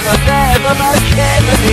forever must ever be